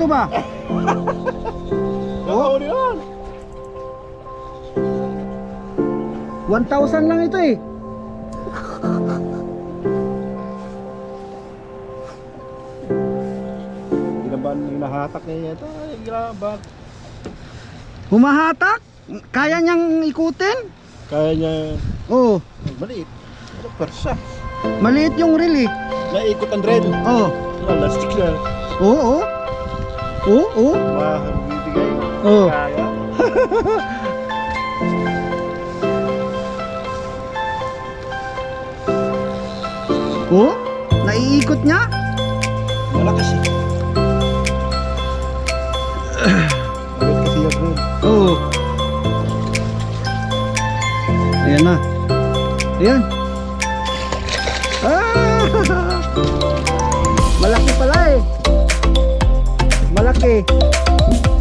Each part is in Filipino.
Ito ba? Oo, yan. 1,000 lang ito eh. Ba hinahatak niya ito? Ay, grabe. Humahatak? Kaya niyang ikutin? Kaya niya, Oo. ay, maliit. Ano, persa. Maliit yung reel eh. Naikot ang dread. Oo. Elastic na. Oo. Oo. Oo. Mabibigay. Oo. Kaya. Oo. Naiikot niya? Malakas eh. Maliit kasi yung dread. Oo. Ayan na. Ayan. Ah! Malaki.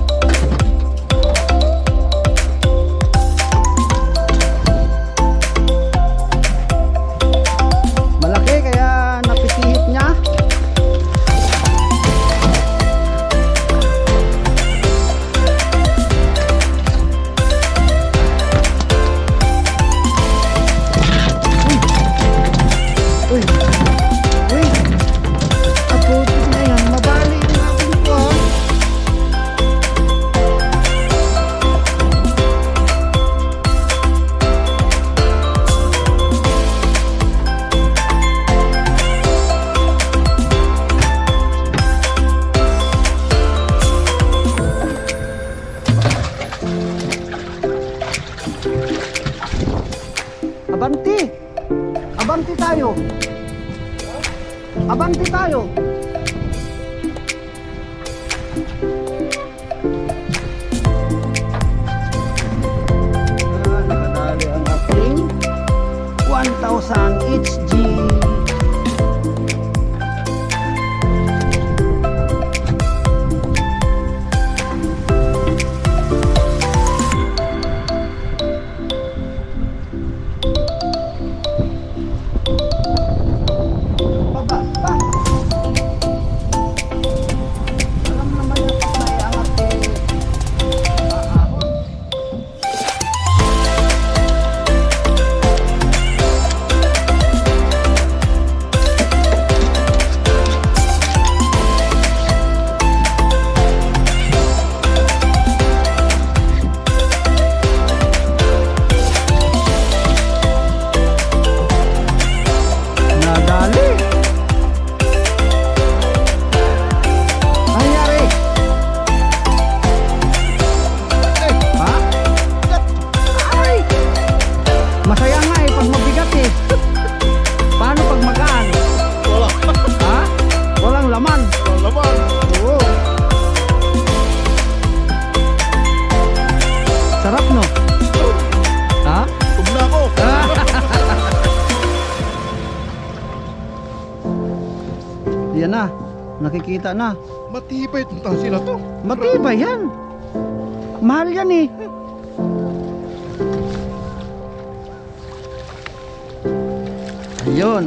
1,000 HG. nakikita na. Matibay itong tansi na to. Matibay yan. Mahal yan eh. Ayun.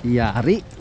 Yari.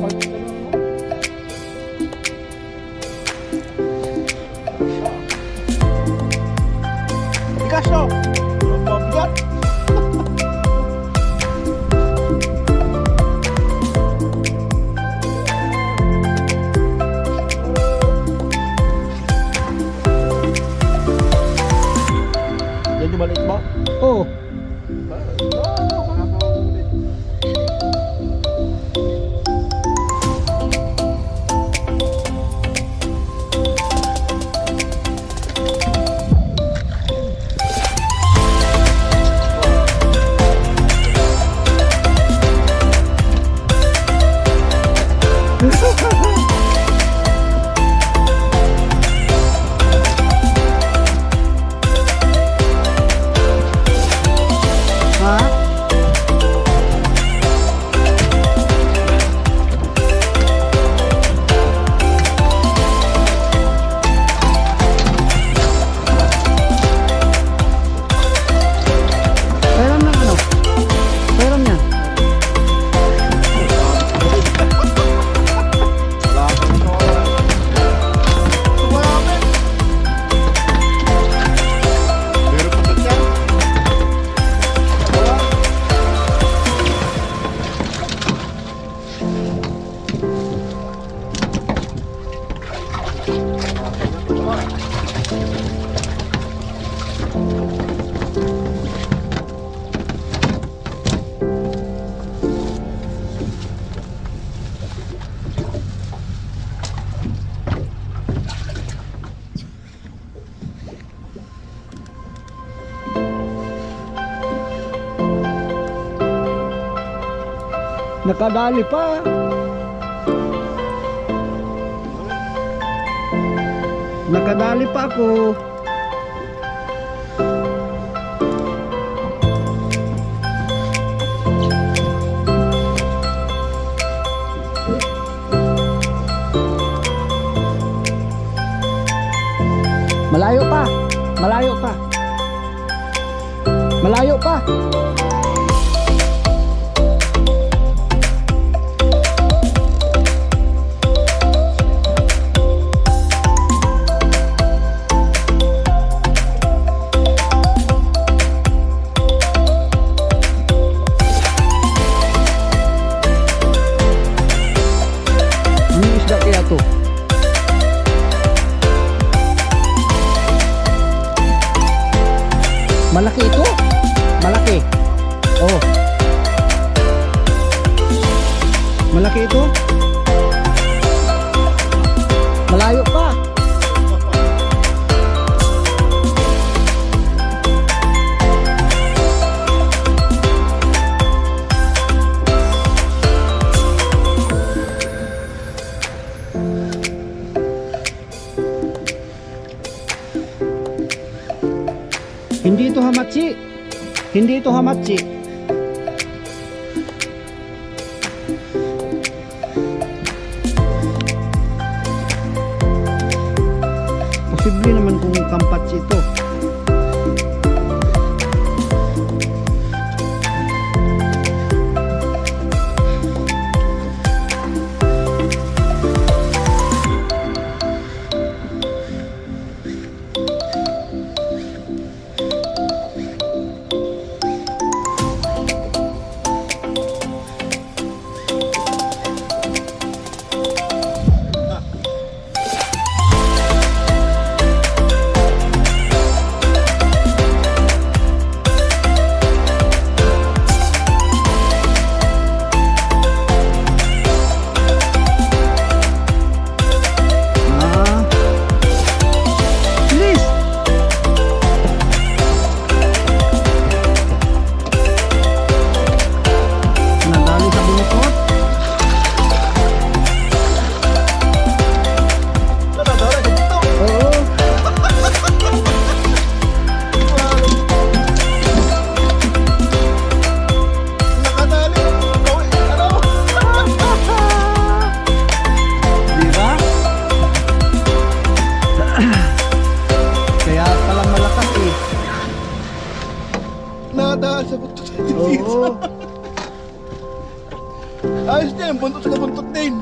Yan yung maliit ba? Oh. nakadali pa. Nakadali pa ako. Malayo pa. Malaki ito? Hindi ito hamatsi. Nadaan sa buntot dito. Oo. Ayos din, buntot sa buntot din.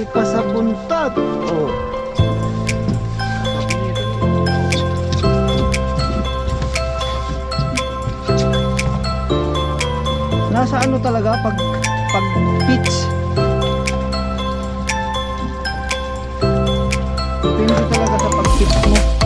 Nagali pa sa buntag. Oh. Nasa ano talaga pag pag pitch. Depende talaga sa pag pitch mo.